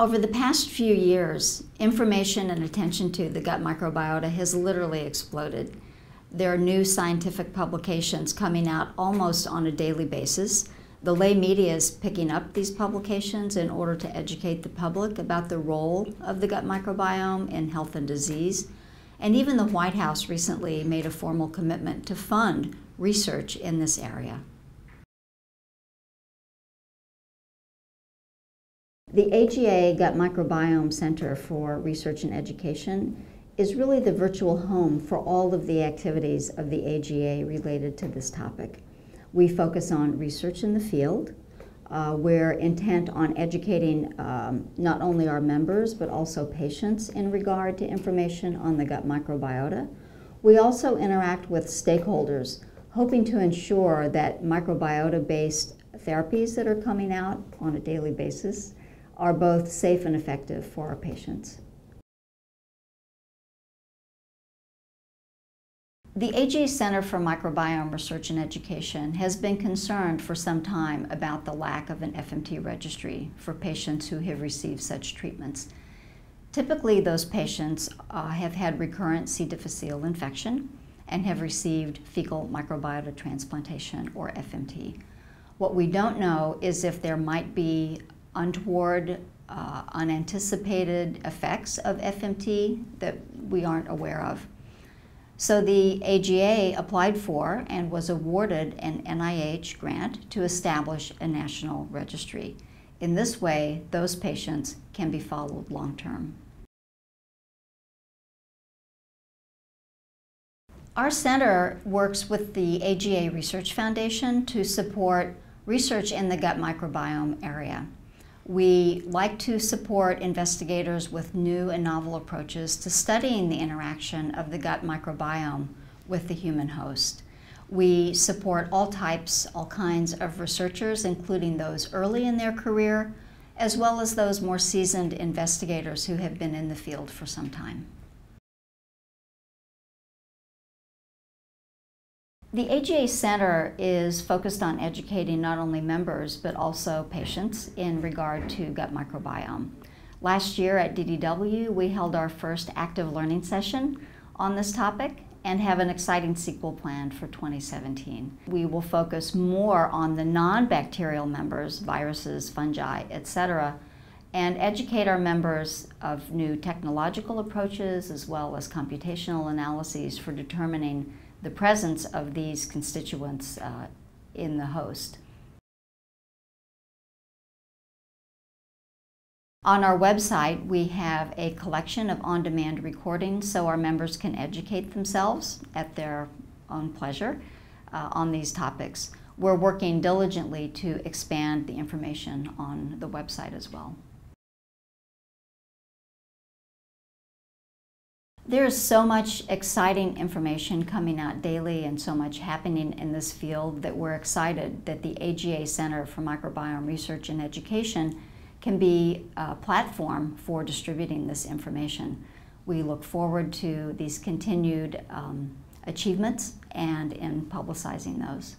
Over the past few years, information and attention to the gut microbiota has literally exploded. There are new scientific publications coming out almost on a daily basis. The lay media is picking up these publications in order to educate the public about the role of the gut microbiome in health and disease. And even the White House recently made a formal commitment to fund research in this area. The AGA Gut Microbiome Center for Research and Education is really the virtual home for all of the activities of the AGA related to this topic. We focus on research in the field. Uh, we're intent on educating um, not only our members but also patients in regard to information on the gut microbiota. We also interact with stakeholders, hoping to ensure that microbiota based therapies that are coming out on a daily basis are both safe and effective for our patients. The AG Center for Microbiome Research and Education has been concerned for some time about the lack of an FMT registry for patients who have received such treatments. Typically, those patients uh, have had recurrent C. difficile infection and have received fecal microbiota transplantation, or FMT. What we don't know is if there might be untoward, uh, unanticipated effects of FMT that we aren't aware of. So the AGA applied for and was awarded an NIH grant to establish a national registry. In this way, those patients can be followed long term. Our center works with the AGA Research Foundation to support research in the gut microbiome area. We like to support investigators with new and novel approaches to studying the interaction of the gut microbiome with the human host. We support all types, all kinds of researchers, including those early in their career, as well as those more seasoned investigators who have been in the field for some time. The AGA Center is focused on educating not only members but also patients in regard to gut microbiome. Last year at DDW, we held our first active learning session on this topic and have an exciting sequel planned for 2017. We will focus more on the non-bacterial members, viruses, fungi, etc., and educate our members of new technological approaches as well as computational analyses for determining the presence of these constituents uh, in the host. On our website, we have a collection of on-demand recordings so our members can educate themselves at their own pleasure uh, on these topics. We're working diligently to expand the information on the website as well. There is so much exciting information coming out daily and so much happening in this field that we're excited that the AGA Center for Microbiome Research and Education can be a platform for distributing this information. We look forward to these continued um, achievements and in publicizing those.